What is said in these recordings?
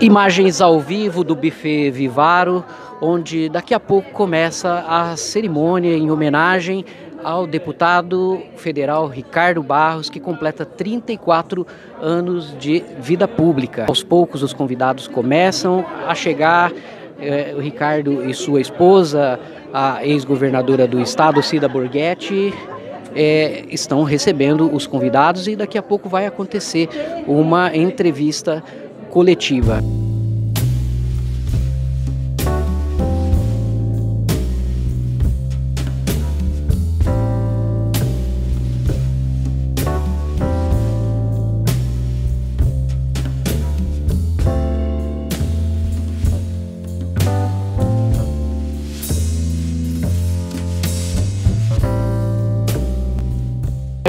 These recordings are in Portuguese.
Imagens ao vivo do buffet Vivaro, onde daqui a pouco começa a cerimônia em homenagem ao deputado federal Ricardo Barros, que completa 34 anos de vida pública. Aos poucos, os convidados começam a chegar. Eh, o Ricardo e sua esposa, a ex-governadora do estado, Cida Borghetti, eh, estão recebendo os convidados e daqui a pouco vai acontecer uma entrevista coletiva.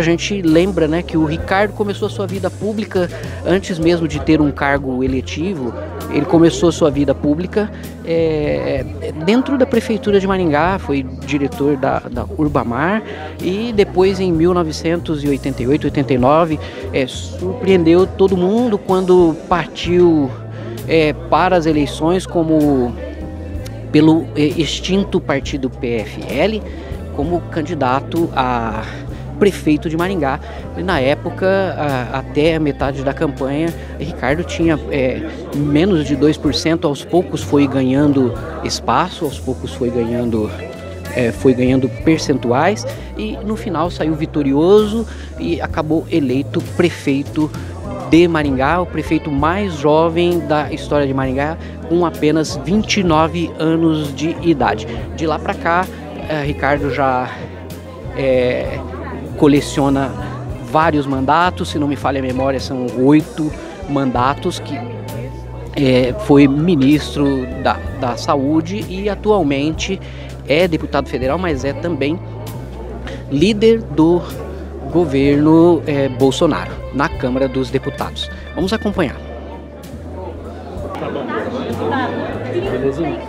Gente lembra né, que o Ricardo começou a sua vida pública antes mesmo de ter um cargo eletivo. Ele começou a sua vida pública é, dentro da prefeitura de Maringá, foi diretor da, da Urbamar e depois em 1988, 89, é, surpreendeu todo mundo quando partiu é, para as eleições como pelo é, extinto partido PFL como candidato a prefeito de Maringá. Na época, a, até a metade da campanha, Ricardo tinha é, menos de 2%, aos poucos foi ganhando espaço, aos poucos foi ganhando. É, foi ganhando percentuais e no final saiu vitorioso e acabou eleito prefeito de Maringá, o prefeito mais jovem da história de Maringá, com apenas 29 anos de idade. De lá para cá, é, Ricardo já é, coleciona vários mandatos, se não me falha a memória, são oito mandatos que é, foi ministro da, da Saúde e atualmente é deputado federal, mas é também líder do governo é, Bolsonaro na Câmara dos Deputados. Vamos acompanhar. Tá bom. 34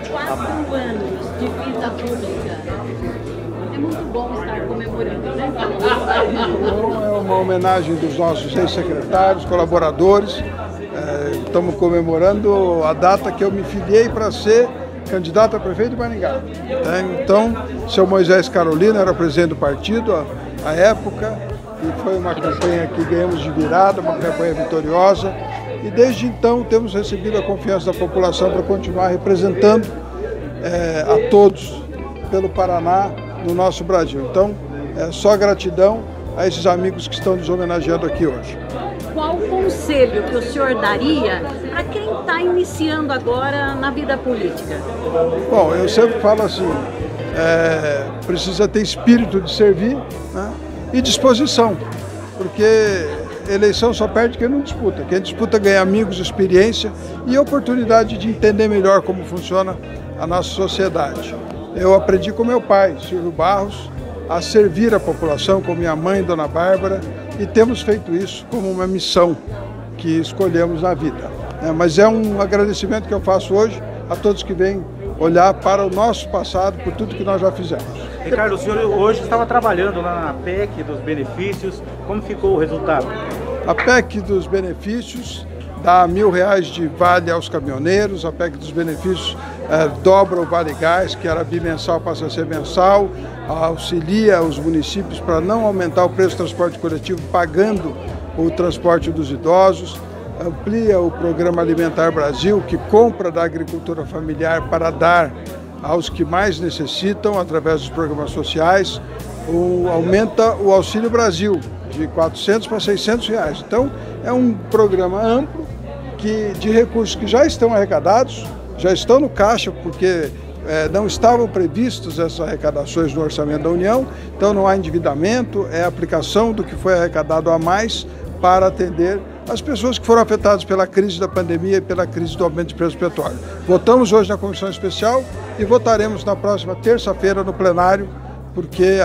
É uma homenagem dos nossos ex-secretários, colaboradores. É, estamos comemorando a data que eu me filiei para ser candidato a prefeito de Maringá. É, então, seu Moisés Carolina era presidente do partido à época e foi uma campanha que ganhamos de virada, uma campanha vitoriosa. E desde então temos recebido a confiança da população para continuar representando é, a todos pelo Paraná no nosso Brasil. Então, é só gratidão a esses amigos que estão nos homenageando aqui hoje. Qual o conselho que o senhor daria a quem está iniciando agora na vida política? Bom, eu sempre falo assim, é, precisa ter espírito de servir né, e disposição, porque eleição só perde quem não disputa. Quem disputa ganha amigos, experiência e oportunidade de entender melhor como funciona a nossa sociedade. Eu aprendi com meu pai, Silvio Barros, a servir a população com minha mãe, Dona Bárbara, e temos feito isso como uma missão que escolhemos na vida. É, mas é um agradecimento que eu faço hoje a todos que vêm olhar para o nosso passado, por tudo que nós já fizemos. Ricardo, o senhor hoje estava trabalhando na PEC dos benefícios, como ficou o resultado? A PEC dos benefícios dá mil reais de vale aos caminhoneiros, a PEC dos benefícios é, dobra o Vale Gás, que era bimensal, passa a ser mensal, auxilia os municípios para não aumentar o preço do transporte coletivo, pagando o transporte dos idosos, amplia o Programa Alimentar Brasil, que compra da agricultura familiar para dar aos que mais necessitam, através dos programas sociais, o, aumenta o Auxílio Brasil, de 400 para 600 reais. Então, é um programa amplo que, de recursos que já estão arrecadados, já estão no caixa, porque é, não estavam previstos essas arrecadações no orçamento da União, então não há endividamento, é aplicação do que foi arrecadado a mais para atender as pessoas que foram afetadas pela crise da pandemia e pela crise do aumento de preço petróleo. Votamos hoje na comissão especial e votaremos na próxima terça-feira no plenário, porque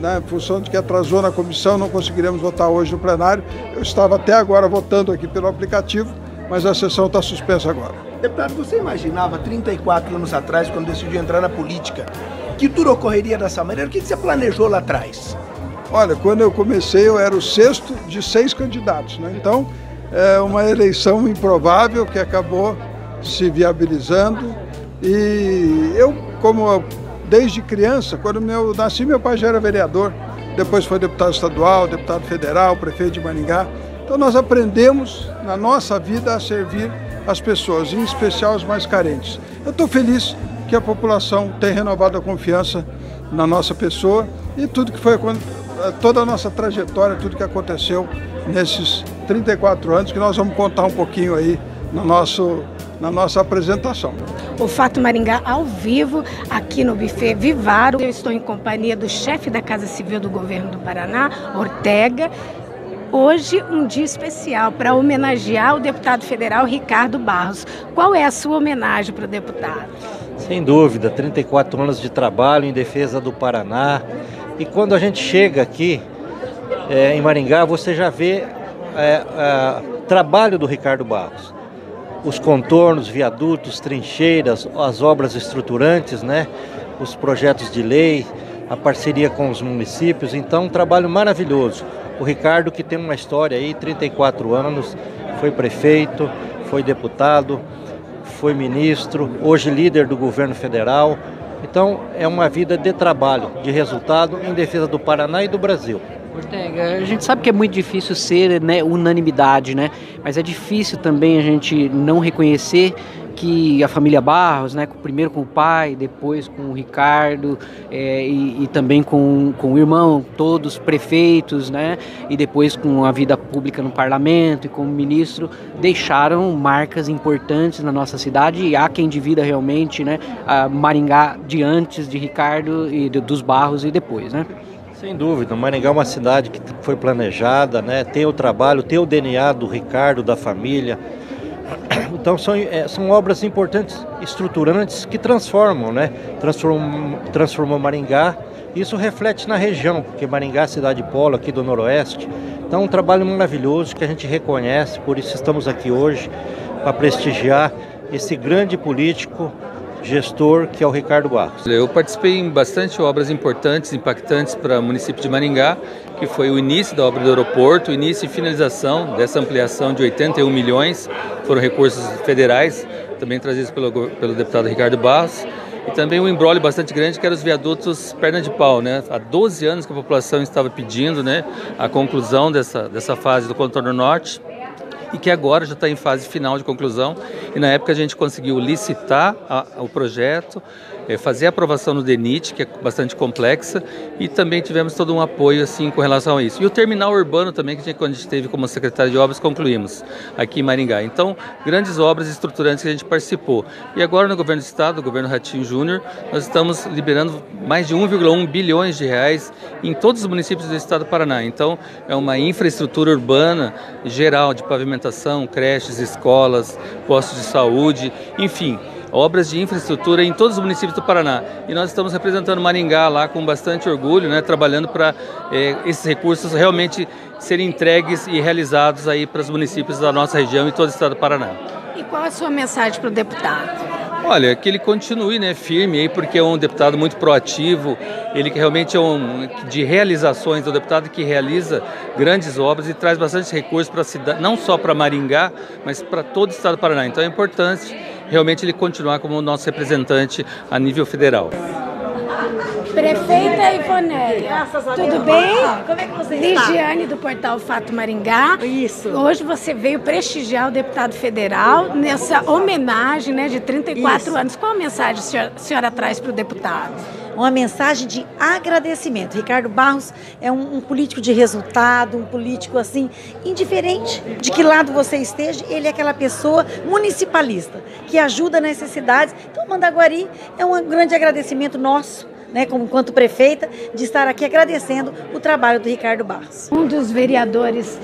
né, em função de que atrasou na comissão não conseguiremos votar hoje no plenário. Eu estava até agora votando aqui pelo aplicativo, mas a sessão está suspensa agora. Deputado, você imaginava 34 anos atrás, quando decidiu entrar na política, que tudo ocorreria dessa maneira? O que você planejou lá atrás? Olha, quando eu comecei, eu era o sexto de seis candidatos, né? Então, é uma eleição improvável que acabou se viabilizando. E eu, como desde criança, quando eu nasci, meu pai já era vereador, depois foi deputado estadual, deputado federal, prefeito de Maringá. Então nós aprendemos na nossa vida a servir as pessoas, em especial os mais carentes. Eu estou feliz que a população tem renovado a confiança na nossa pessoa e tudo que foi toda a nossa trajetória, tudo que aconteceu nesses 34 anos, que nós vamos contar um pouquinho aí no nosso, na nossa apresentação. O Fato Maringá ao vivo, aqui no Buffet Vivaro. Eu estou em companhia do chefe da Casa Civil do Governo do Paraná, Ortega. Hoje, um dia especial para homenagear o deputado federal Ricardo Barros. Qual é a sua homenagem para o deputado? Sem dúvida, 34 anos de trabalho em defesa do Paraná. E quando a gente chega aqui é, em Maringá, você já vê é, trabalho do Ricardo Barros. Os contornos, viadutos, trincheiras, as obras estruturantes, né? os projetos de lei, a parceria com os municípios. Então, um trabalho maravilhoso. O Ricardo, que tem uma história aí, 34 anos, foi prefeito, foi deputado, foi ministro, hoje líder do governo federal. Então, é uma vida de trabalho, de resultado em defesa do Paraná e do Brasil. Ortega, a gente sabe que é muito difícil ser né, unanimidade, né? Mas é difícil também a gente não reconhecer que a família Barros, né, primeiro com o pai, depois com o Ricardo é, e, e, também com, com o irmão, todos prefeitos, né, e depois com a vida pública no parlamento e como ministro, deixaram marcas importantes na nossa cidade e há quem divida realmente né, a Maringá de antes de Ricardo e de, dos Barros e depois, né? Sem dúvida, Maringá é uma cidade que foi planejada, né? tem o trabalho, tem o DNA do Ricardo, da família. Então são, é, são obras importantes, estruturantes, que transformam, né? Transformam, transformou Maringá. Isso reflete na região, porque Maringá é a cidade polo aqui do Noroeste. Então é um trabalho maravilhoso que a gente reconhece, por isso estamos aqui hoje para prestigiar esse grande político gestor, que é o Ricardo Barros. Eu participei em bastante obras importantes, impactantes para o município de Maringá, que foi o início da obra do aeroporto, o início e finalização dessa ampliação de 81 milhões, foram recursos federais, também trazidos pelo, pelo deputado Ricardo Barros, e também um embrólio bastante grande que eram os viadutos perna de pau, né? Há 12 anos que a população estava pedindo, né, a conclusão dessa, dessa fase do contorno norte e que agora já está em fase final de conclusão. E na época a gente conseguiu licitar a, o projeto, fazer a aprovação no DENIT, que é bastante complexa, e também tivemos todo um apoio assim com relação a isso. E o terminal urbano também, que a gente, quando a gente teve como secretário de obras, concluímos aqui em Maringá. Então, grandes obras estruturantes que a gente participou. E agora no governo do estado, no governo Ratinho Júnior, nós estamos liberando mais de 1,1 bilhões de reais em todos os municípios do estado do Paraná. Então, é uma infraestrutura urbana geral de pavimentação, creches, escolas, postos de saúde, enfim, obras de infraestrutura em todos os municípios do Paraná. E nós estamos representando Maringá lá com bastante orgulho, né, trabalhando para eh, esses recursos realmente serem entregues e realizados aí para os municípios da nossa região e todo o estado do Paraná. E qual a sua mensagem para o deputado? Olha, que ele continue né, firme aí, porque é um deputado muito proativo, ele que realmente é um de realizações, é um deputado que realiza grandes obras e traz bastante recursos para a cidade, não só para Maringá, mas para todo o estado do Paraná. Então é importante realmente ele continuar como nosso representante a nível federal. Prefeita Ivonéia, tudo bem? Como é que você está? Ligiane do portal Fato Maringá. Isso. Hoje você veio prestigiar o deputado federal nessa homenagem né, de 34 Isso. anos. Qual a mensagem a senhora, a senhora traz para o deputado? Uma mensagem de agradecimento. Ricardo Barros é um, um, político de resultado, um político assim, indiferente de que lado você esteja, ele é aquela pessoa municipalista que ajuda nas necessidades. Então, Mandaguari é um grande agradecimento nosso né, como enquanto prefeita, de estar aqui agradecendo o trabalho do Ricardo Barros. Um dos vereadores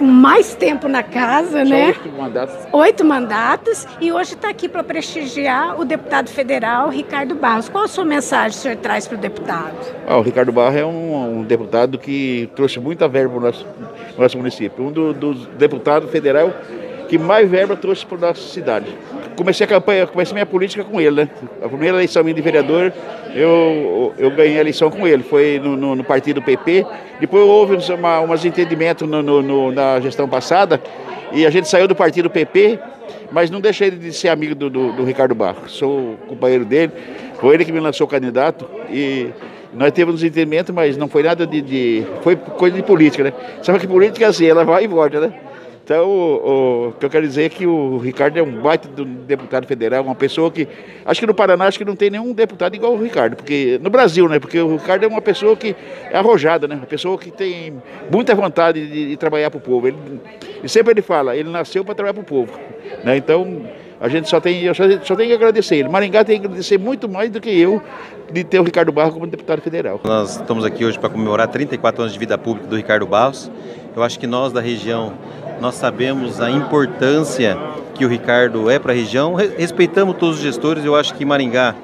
com mais tempo na casa, né? Oito mandatos. Oito mandatos e hoje está aqui para prestigiar o deputado federal Ricardo Barros. Qual a sua mensagem o senhor traz para o deputado? Ah, o Ricardo Barros é um, um, deputado que trouxe muita verba para o nosso, nosso município. Um do, dos deputados federal que mais verba trouxe para nossa cidade. Comecei a campanha, comecei minha política com ele, né? A primeira eleição minha de vereador, eu, eu ganhei a eleição com ele. Foi no, no, no partido PP. Depois houve uma, umas entendimentos no, no, na gestão passada E a gente saiu do partido PP, mas não deixei de ser amigo do, do, do Ricardo Barros. Sou companheiro dele, foi ele que me lançou candidato e nós um entendimento, mas não foi nada de, de, Foi coisa de política, né? Sabe que política é assim, ela vai e volta, né? Então, o, o, que eu quero dizer é que o Ricardo é um baita do deputado federal, uma pessoa que. Acho que no Paraná acho que não tem nenhum deputado igual o Ricardo, porque no Brasil, né? Porque o Ricardo é uma pessoa que é arrojada, né? Uma pessoa que tem muita vontade de, de trabalhar para o povo. Ele, e sempre ele fala, ele nasceu para trabalhar para o povo. Né? Então, a gente só tem, eu só, só tenho que agradecer ele. Maringá tem que agradecer muito mais do que eu de ter o Ricardo Barros como deputado federal. Nós estamos aqui hoje para comemorar 34 anos de vida pública do Ricardo Barros. Eu acho que nós da região nós sabemos a importância que o Ricardo é para a região, respeitamos todos os gestores, eu acho que Maringá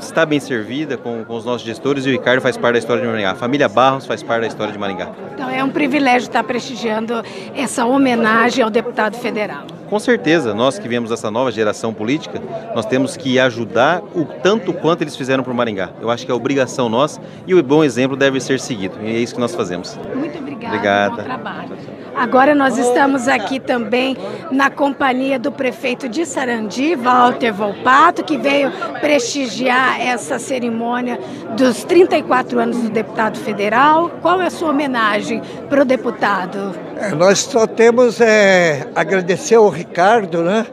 está bem servida com, com, os nossos gestores e o Ricardo faz parte da história de Maringá. A família Barros faz parte da história de Maringá. Então é um privilégio estar prestigiando essa homenagem ao deputado federal. Com certeza, nós que viemos dessa nova geração política, nós temos que ajudar o tanto quanto eles fizeram para o Maringá. Eu acho que é obrigação nossa e o bom exemplo deve ser seguido. E é isso que nós fazemos. Muito obrigada. Obrigada. Bom trabalho. Agora nós estamos aqui também na companhia do prefeito de Sarandi, Walter Volpato, que veio prestigiar essa cerimônia dos 34 anos do deputado federal. Qual é a sua homenagem para o deputado? É, nós só temos é, agradecer ao Ricardo, né?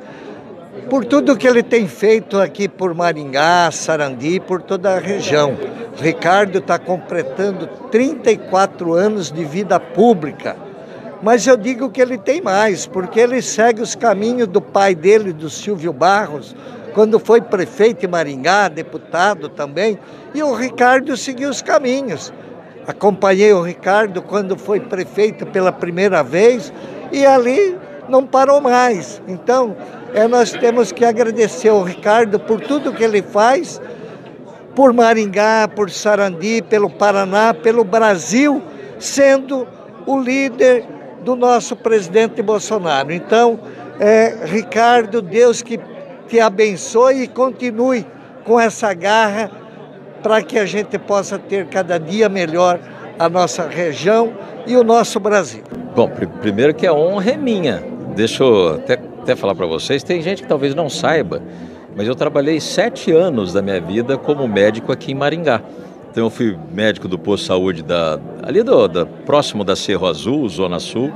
Por tudo que ele tem feito aqui por Maringá, Sarandi, por toda a região. O Ricardo está completando 34 anos de vida pública mas eu digo que ele tem mais, porque ele segue os caminhos do pai dele, do Silvio Barros, quando foi prefeito em Maringá, deputado também, e o Ricardo seguiu os caminhos. Acompanhei o Ricardo quando foi prefeito pela primeira vez e ali não parou mais. Então, é, nós temos que agradecer ao Ricardo por tudo que ele faz, por Maringá, por Sarandi, pelo Paraná, pelo Brasil, sendo o líder do nosso presidente Bolsonaro. Então, é, Ricardo, Deus que te abençoe e continue com essa garra para que a gente possa ter cada dia melhor a nossa região e o nosso Brasil. Bom, pr primeiro que a honra é minha. Deixa eu até, até falar para vocês, tem gente que talvez não saiba, mas eu trabalhei sete anos da minha vida como médico aqui em Maringá. Então eu fui médico do posto de saúde da, ali do, da, próximo da Cerro Azul, Zona Sul.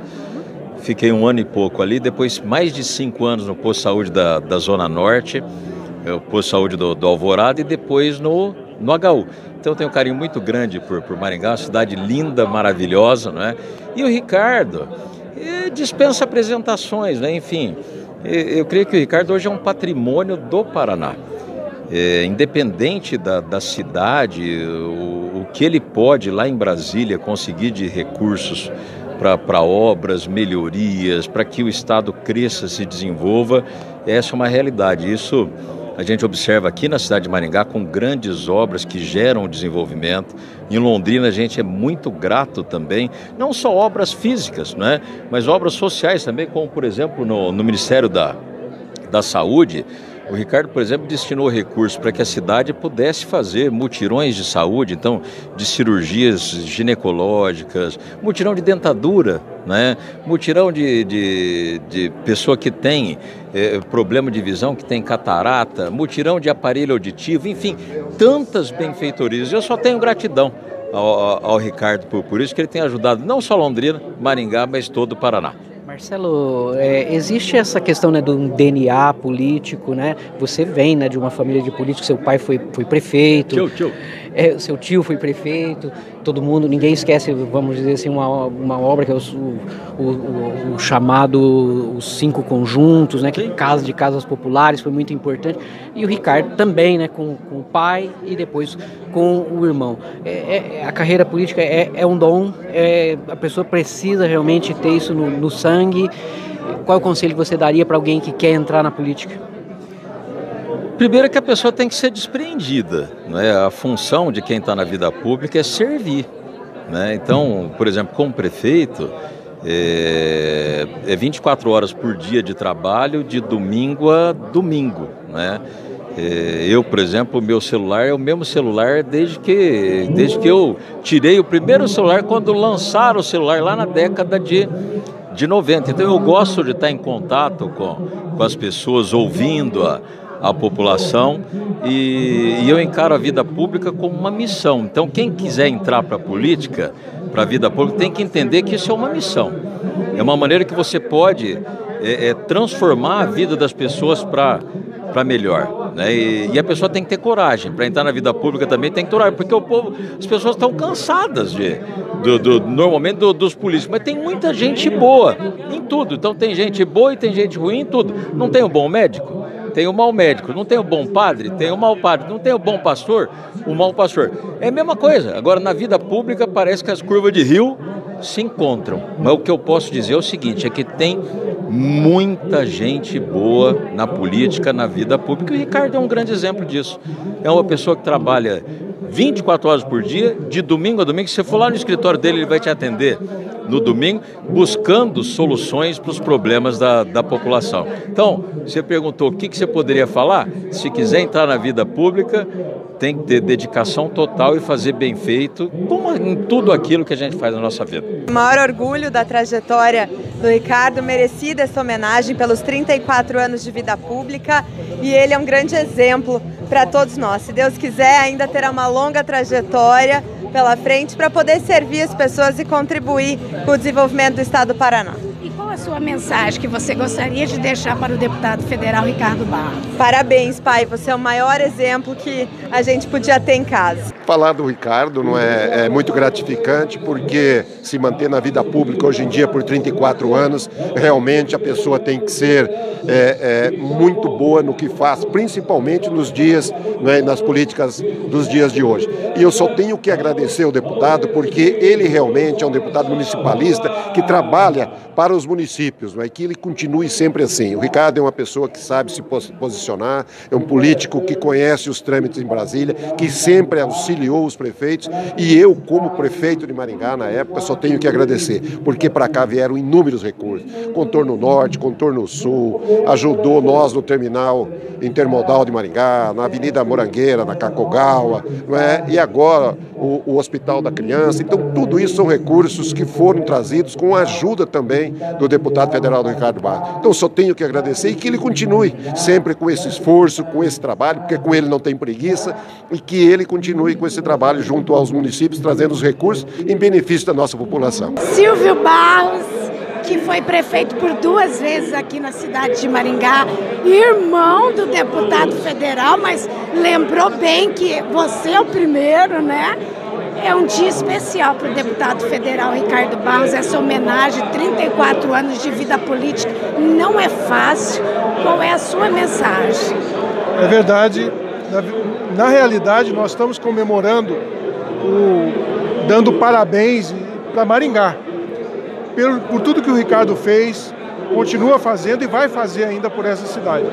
Fiquei um ano e pouco ali, depois mais de cinco anos no posto de saúde da, da Zona Norte, é, o posto de saúde do, do Alvorada e depois no, no HU. Então eu tenho um carinho muito grande por, por Maringá, uma cidade linda, maravilhosa, não é? E o Ricardo dispensa apresentações, né? Enfim, eu creio que o Ricardo hoje é um patrimônio do Paraná é, independente da, da cidade, o, o, que ele pode lá em Brasília conseguir de recursos para obras, melhorias, para que o Estado cresça, se desenvolva, essa é uma realidade. Isso a gente observa aqui na cidade de Maringá com grandes obras que geram desenvolvimento. Em Londrina a gente é muito grato também, não só obras físicas, né, mas obras sociais também, como por exemplo no, no Ministério da, da Saúde, o Ricardo, por exemplo, destinou recursos para que a cidade pudesse fazer mutirões de saúde, então, de cirurgias ginecológicas, mutirão de dentadura, né? mutirão de, de, de pessoa que tem é, problema de visão, que tem catarata, mutirão de aparelho auditivo, enfim, tantas benfeitorias. Eu só tenho gratidão ao, ao Ricardo por, por isso, que ele tem ajudado não só Londrina, Maringá, mas todo o Paraná. Marcelo, é, existe essa questão né, do DNA político, né? Você vem né, de uma família de políticos, seu pai foi, foi prefeito. Tio, tio é, seu tio foi prefeito, todo mundo, ninguém esquece, vamos dizer assim, uma, uma obra que é o, o, o, chamado Os Cinco Conjuntos, né, que é casa de casas populares, foi muito importante. E o Ricardo também, né, com, com o pai e depois com o irmão. É, é, a carreira política é, é um dom, é, a pessoa precisa realmente ter isso no, no sangue. Qual é o conselho que você daria para alguém que quer entrar na política? Primeiro que a pessoa tem que ser despreendida. Né? A função de quem está na vida pública é servir. Né? Então, por exemplo, como prefeito, é, é 24 horas por dia de trabalho, de domingo a domingo. Né? É, eu, por exemplo, meu celular é o mesmo celular desde que, desde que eu tirei o primeiro celular, quando lançaram o celular lá na década de de 90. Então eu gosto de estar em contato com, com as pessoas, ouvindo a, população e, e eu encaro a vida pública como uma missão. Então quem quiser entrar para a política, para a vida pública, tem que entender que isso é uma missão. É uma maneira que você pode é, é, transformar a vida das pessoas para melhor. Né? E, e, a pessoa tem que ter coragem. Para entrar na vida pública também tem que ter coragem, porque o povo, as pessoas estão cansadas de, do, do, normalmente do, dos políticos. Mas tem muita gente boa em tudo. Então tem gente boa e tem gente ruim em tudo. Não tem um bom médico? Tem o mau médico. Não tem o bom padre? Tem o mau padre. Não tem o bom pastor? O mau pastor. É a mesma coisa. Agora, na vida pública, parece que as curvas de rio se encontram. Mas o que eu posso dizer é o seguinte: é que tem muita gente boa na política, na vida pública. E o Ricardo é um grande exemplo disso. É uma pessoa que trabalha 24 horas por dia, de domingo a domingo. Se você for lá no escritório dele, ele vai te atender no domingo, buscando soluções para os problemas da, da população. Então, você perguntou o que, que você poderia falar? Se quiser entrar na vida pública, tem que ter dedicação total e fazer bem feito, como em tudo aquilo que a gente faz na nossa vida. O maior orgulho da trajetória do Ricardo, merecida essa homenagem pelos 34 anos de vida pública e ele é um grande exemplo para todos nós. Se Deus quiser, ainda terá uma longa trajetória pela frente para poder servir as pessoas e contribuir com o desenvolvimento do Estado do Paraná. A sua mensagem que você gostaria de deixar para o deputado federal Ricardo Barros? Parabéns, pai. Você é o maior exemplo que a gente podia ter em casa. Falar do Ricardo não é, é muito gratificante porque se manter na vida pública hoje em dia por 34 anos, realmente a pessoa tem que ser é, é, muito boa no que faz, principalmente nos dias, né, nas políticas dos dias de hoje. E eu só tenho que agradecer ao deputado porque ele realmente é um deputado municipalista que trabalha para os municípios, né, e que ele continue sempre assim. O Ricardo é uma pessoa que sabe se posicionar, é um político que conhece os trâmites em Brasília, que sempre auxiliou os prefeitos e eu, como prefeito de Maringá na época, só tenho que agradecer, porque para cá vieram inúmeros recursos. Contorno Norte, Contorno Sul, ajudou nós no terminal intermodal de Maringá, na Avenida Morangueira, na Cacogawa, é? e agora o, o Hospital da Criança. Então, tudo isso são recursos que foram trazidos com a ajuda também do deputado federal do Ricardo Barros. Então, só tenho que agradecer e que ele continue sempre com esse esforço, com esse trabalho, porque com ele não tem preguiça, e que ele continue com esse trabalho junto aos municípios, trazendo os recursos em benefício da nossa população. Silvio Barros que foi prefeito por duas vezes aqui na cidade de Maringá, irmão do deputado federal, mas lembrou bem que você é o primeiro, né? É um dia especial para o deputado federal Ricardo Barros, essa homenagem, 34 anos de vida política, não é fácil. Qual é a sua mensagem? É verdade. Na, na realidade, nós estamos comemorando, o, dando parabéns para Maringá por, por tudo que o Ricardo fez, continua fazendo e vai fazer ainda por essa cidade.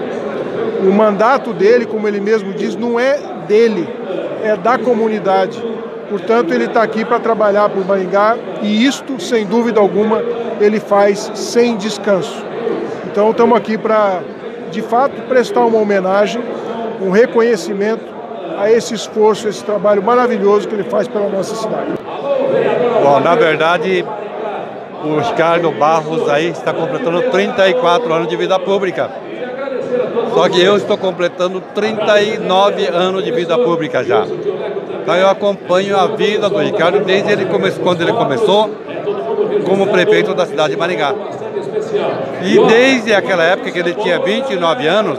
O mandato dele, como ele mesmo diz, não é dele, é da comunidade. Portanto, ele está aqui para trabalhar por Maringá e isto, sem dúvida alguma, ele faz sem descanso. Então, estamos aqui para, de fato, prestar uma homenagem, um reconhecimento a esse esforço, esse trabalho maravilhoso que ele faz pela nossa cidade. Bom, na verdade, o Ricardo Barros aí está completando 34 anos de vida pública. Só que eu estou completando 39 anos de vida pública já. Então eu acompanho a vida do Ricardo desde ele come... quando ele começou como prefeito da cidade de Maringá. E desde aquela época que ele tinha 29 anos,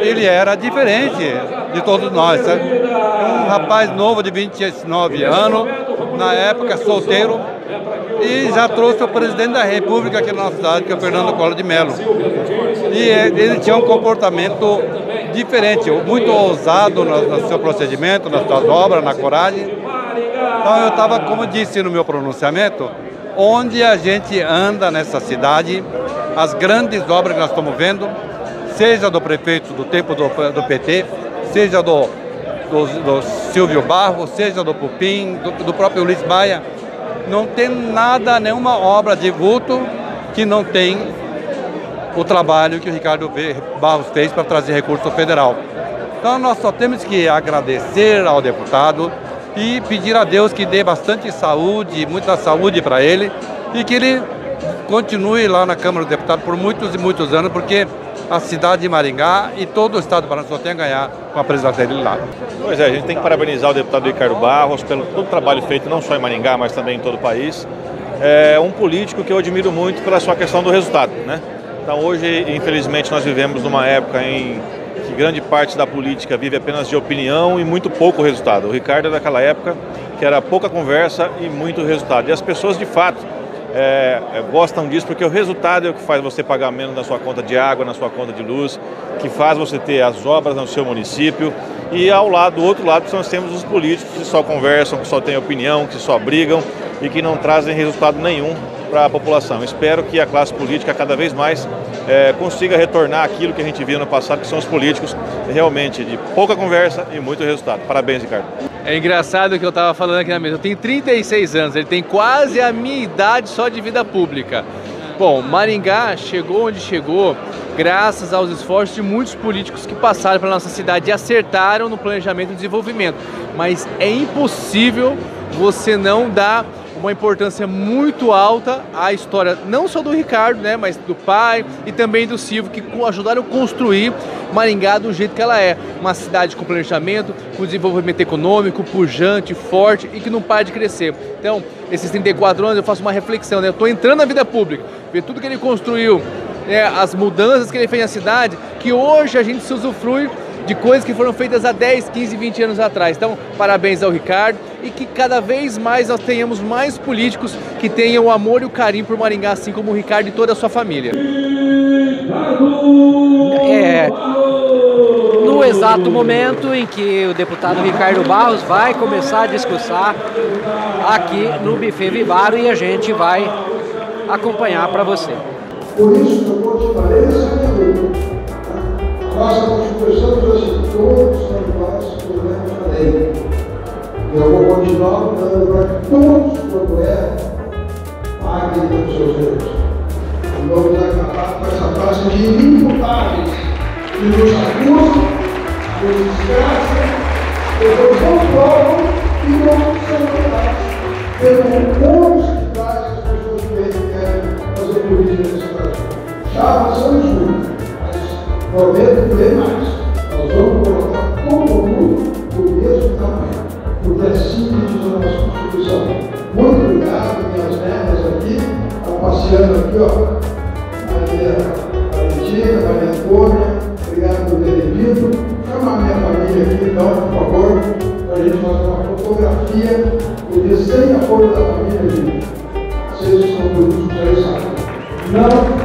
ele era diferente de todos nós. Sabe? Um rapaz novo de 29 anos, na época solteiro, e já trouxe o presidente da República aqui na nossa cidade, que é o Fernando Collor de Mello. E ele tinha um comportamento diferente, muito ousado no, no seu procedimento, nas suas obras, na coragem. Então eu estava, como disse no meu pronunciamento, onde a gente anda nessa cidade, as grandes obras que nós estamos vendo, seja do prefeito do tempo do, do PT, seja do, do, do Silvio Barro, seja do Pupim, do, do próprio Ulisses Maia, não tem nada, nenhuma obra de vulto que não tem o trabalho que o Ricardo Barros fez para trazer recurso federal. Então nós só temos que agradecer ao deputado e pedir a Deus que dê bastante saúde, muita saúde para ele e que ele continue lá na Câmara dos Deputados por muitos e muitos anos, porque a cidade de Maringá e todo o estado do Paraná só tem a ganhar com a presença dele lá. Pois é, a gente tem que parabenizar o deputado Ricardo Barros pelo todo o trabalho feito, não só em Maringá, mas também em todo o país. É um político que eu admiro muito pela sua questão do resultado, né? Então hoje, infelizmente, nós vivemos numa época em que grande parte da política vive apenas de opinião e muito pouco resultado. O Ricardo é daquela época que era pouca conversa e muito resultado. E as pessoas, de fato, é, é, gostam disso porque o resultado é o que faz você pagar menos na sua conta de água, na sua conta de luz, que faz você ter as obras no seu município. E ao lado, do outro lado, nós temos os políticos que só conversam, que só têm opinião, que só brigam e que não trazem resultado nenhum para a população. Espero que a classe política cada vez mais é, consiga retornar aquilo que a gente viu no passado, que são os políticos realmente de pouca conversa e muito resultado. Parabéns, Ricardo. É engraçado que eu estava falando aqui na mesa. Eu tenho 36 anos, ele tem quase a minha idade só de vida pública. Bom, Maringá chegou onde chegou graças aos esforços de muitos políticos que passaram pela nossa cidade e acertaram no planejamento e desenvolvimento. Mas é impossível você não dar uma importância muito alta à história não só do Ricardo, né, mas do pai e também do Silvio, que ajudaram a construir Maringá do jeito que ela é. Uma cidade com planejamento, com desenvolvimento econômico, pujante, forte e que não para de crescer. Então, esses 34 anos eu faço uma reflexão, né? Eu estou entrando na vida pública, ver tudo que ele construiu, né, as mudanças que ele fez na cidade, que hoje a gente se usufrui de coisas que foram feitas há 10, 15, 20 anos atrás. Então, parabéns ao Ricardo e que cada vez mais nós tenhamos mais políticos que tenham o amor e o carinho por Maringá, assim como o Ricardo e toda a sua família. É, no exato momento em que o deputado Ricardo Barros vai começar a discursar aqui no Buffet Vivaro e a gente vai acompanhar para você. Por isso, nossa Constituição assim, todos são iguais perante a lei. Eu vou continuar lutando para que todos, quando é, paguem pelos seus direitos. E vamos acabar com essa frase de inimputáveis que nos acusam, nos desgraçam, depois não provam e não são verdades. Perguntamos Prometo ler mais. Nós vamos colocar todo mundo do mesmo tamanho, porque é simples a nossa Constituição. Muito obrigado, minhas netas aqui, estão passeando aqui, ó. Maria Valentina, Maria Antônia, obrigado por terem vindo. Chama a minha família aqui, então, por favor, para a gente fazer uma fotografia, porque sem apoio da família, gente, vocês são produtos interessados. Não